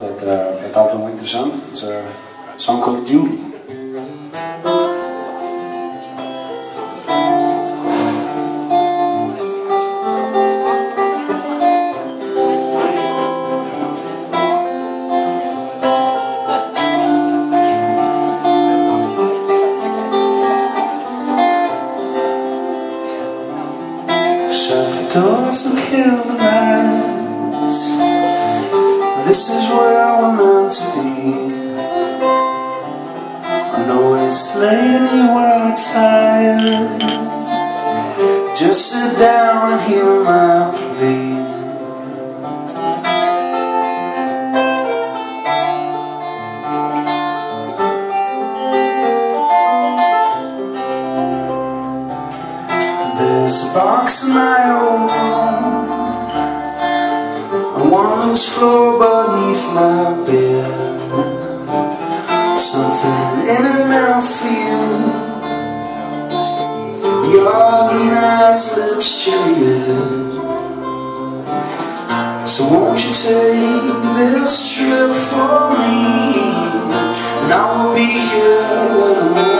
Het, uh, het album interessant. It's a song called Julie. Shut the doors and kill the lights This is where we're meant to be. I know it's late and you are tired. Just sit down and hear my plea There's a box in my old room On one loose floor beneath my bed. Something in it meant for you. Your green eyes, lips, cherry So won't you take this trip for me? And I will be here when the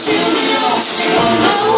Sometimes, and you